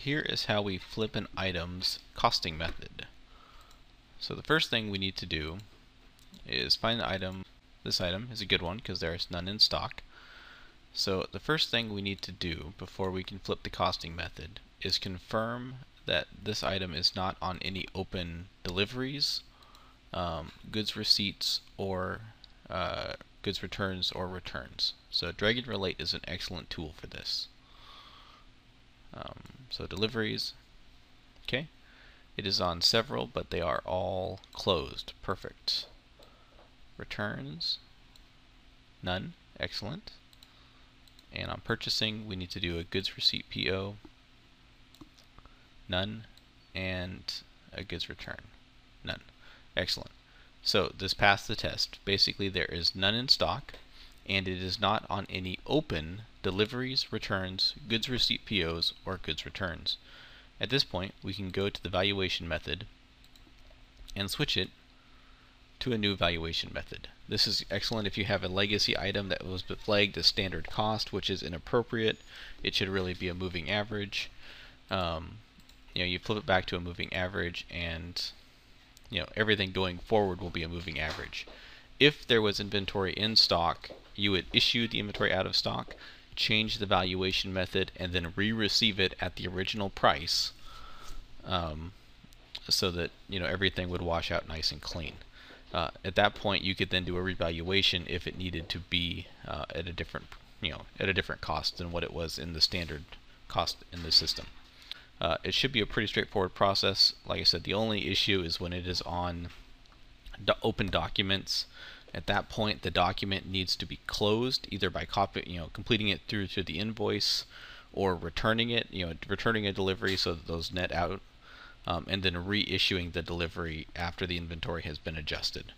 here is how we flip an item's costing method. So the first thing we need to do is find the item. This item is a good one because there is none in stock. So the first thing we need to do before we can flip the costing method is confirm that this item is not on any open deliveries, um, goods receipts, or uh, goods returns or returns. So Drag and Relate is an excellent tool for this. Um, so deliveries, okay. It is on several, but they are all closed. Perfect. Returns, none. Excellent. And on purchasing, we need to do a goods receipt PO, none, and a goods return, none. Excellent. So this passed the test. Basically, there is none in stock, and it is not on any open deliveries, returns, goods receipt POs, or goods returns. At this point, we can go to the valuation method and switch it to a new valuation method. This is excellent if you have a legacy item that was flagged as standard cost, which is inappropriate. It should really be a moving average. Um, you know, you flip it back to a moving average, and you know everything going forward will be a moving average. If there was inventory in stock, you would issue the inventory out of stock, change the valuation method, and then re-receive it at the original price, um, so that you know everything would wash out nice and clean. Uh, at that point, you could then do a revaluation if it needed to be uh, at a different, you know, at a different cost than what it was in the standard cost in the system. Uh, it should be a pretty straightforward process. Like I said, the only issue is when it is on do open documents. At that point, the document needs to be closed either by copy, you know, completing it through to the invoice, or returning it, you know, returning a delivery so that those net out, um, and then reissuing the delivery after the inventory has been adjusted.